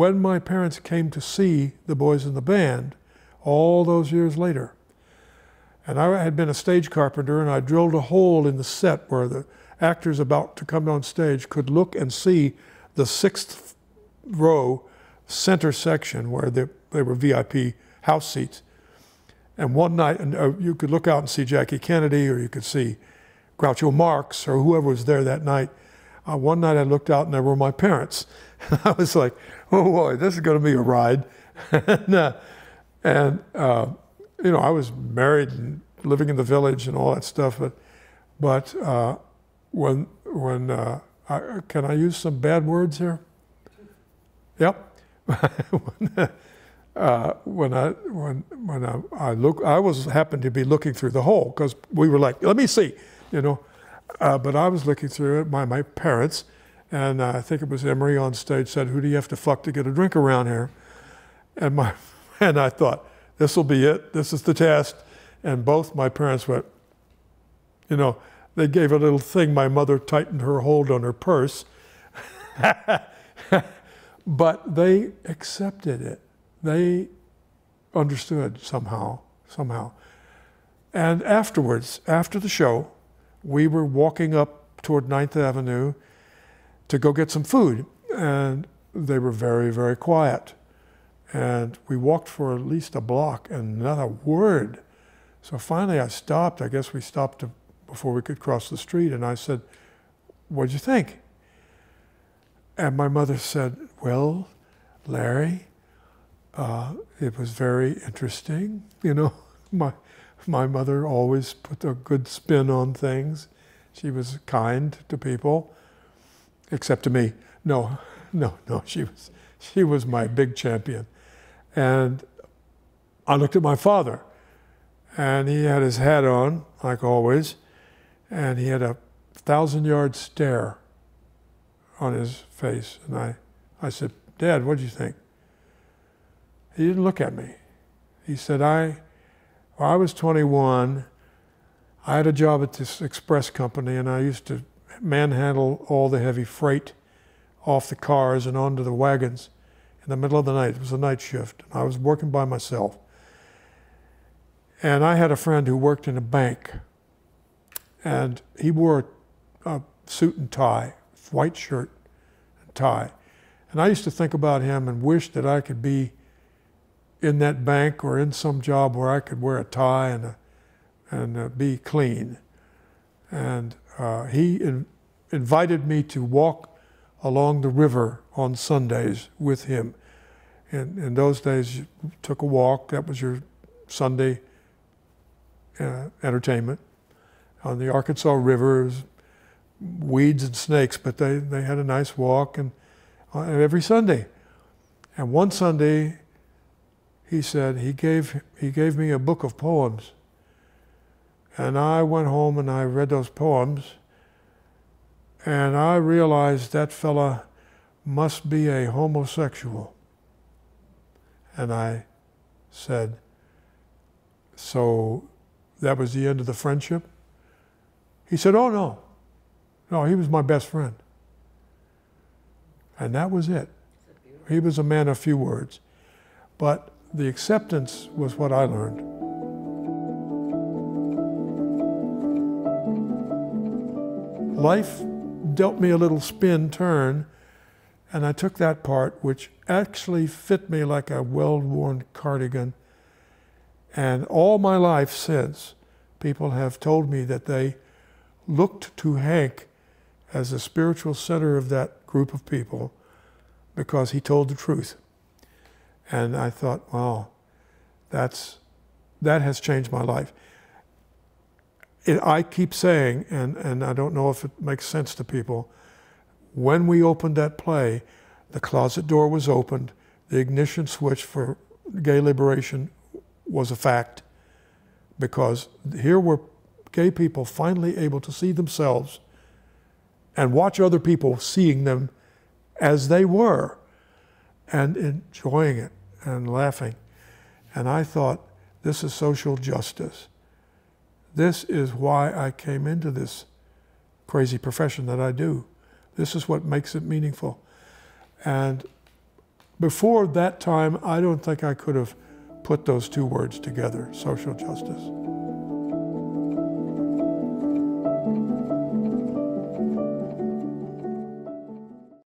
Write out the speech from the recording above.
When my parents came to see the boys in the band all those years later, and I had been a stage carpenter and I drilled a hole in the set where the actors about to come on stage could look and see the sixth row center section where they, they were VIP house seats. And one night, and uh, you could look out and see Jackie Kennedy, or you could see Groucho Marx, or whoever was there that night. Uh, one night I looked out and there were my parents. I was like, oh boy, this is going to be a ride. and, uh, and uh, you know, I was married and living in the village and all that stuff. But, but uh, when, when uh, I, can I use some bad words here? Yep. when, uh, when I when when I, I, look, I was happened to be looking through the hole because we were like, let me see, you know. Uh, but I was looking through it. My my parents, and I think it was Emory on stage said, "Who do you have to fuck to get a drink around here?" And my and I thought, this will be it. This is the test. And both my parents went, you know, they gave a little thing. My mother tightened her hold on her purse, but they accepted it. They understood somehow, somehow. And afterwards, after the show, we were walking up toward Ninth Avenue to go get some food. And they were very, very quiet. And we walked for at least a block and not a word. So finally I stopped. I guess we stopped to, before we could cross the street. And I said, What'd you think? And my mother said, Well, Larry, uh, it was very interesting. You know, my, my mother always put a good spin on things. She was kind to people except to me. No, no, no. She was, she was my big champion. And I looked at my father, and he had his hat on, like always, and he had a thousand yard stare on his face. And I, I said, Dad, what do you think? He didn't look at me. He said, I, well, I was 21. I had a job at this express company, and I used to manhandle all the heavy freight off the cars and onto the wagons in the middle of the night. It was a night shift. And I was working by myself. And I had a friend who worked in a bank. And he wore a suit and tie, white shirt and tie. And I used to think about him and wish that I could be in that bank or in some job where I could wear a tie and, a, and uh, be clean. And uh, he in, invited me to walk along the river on Sundays with him. And in those days, you took a walk. That was your Sunday uh, entertainment. On the Arkansas River, weeds and snakes, but they, they had a nice walk and uh, every Sunday. And one Sunday, he said he gave he gave me a book of poems and I went home and I read those poems, and I realized that fella must be a homosexual. And I said, So that was the end of the friendship? He said, Oh, no. No, he was my best friend. And that was it. He was a man of few words. But the acceptance was what I learned. Life dealt me a little spin turn, and I took that part, which actually fit me like a well worn cardigan. And all my life since, people have told me that they looked to Hank as the spiritual center of that group of people because he told the truth. And I thought, wow, that's, that has changed my life. It, I keep saying, and, and I don't know if it makes sense to people, when we opened that play, the closet door was opened, the ignition switch for gay liberation was a fact, because here were gay people finally able to see themselves and watch other people seeing them as they were and enjoying it and laughing. And I thought, this is social justice. This is why I came into this crazy profession that I do. This is what makes it meaningful. And before that time, I don't think I could have put those two words together social justice.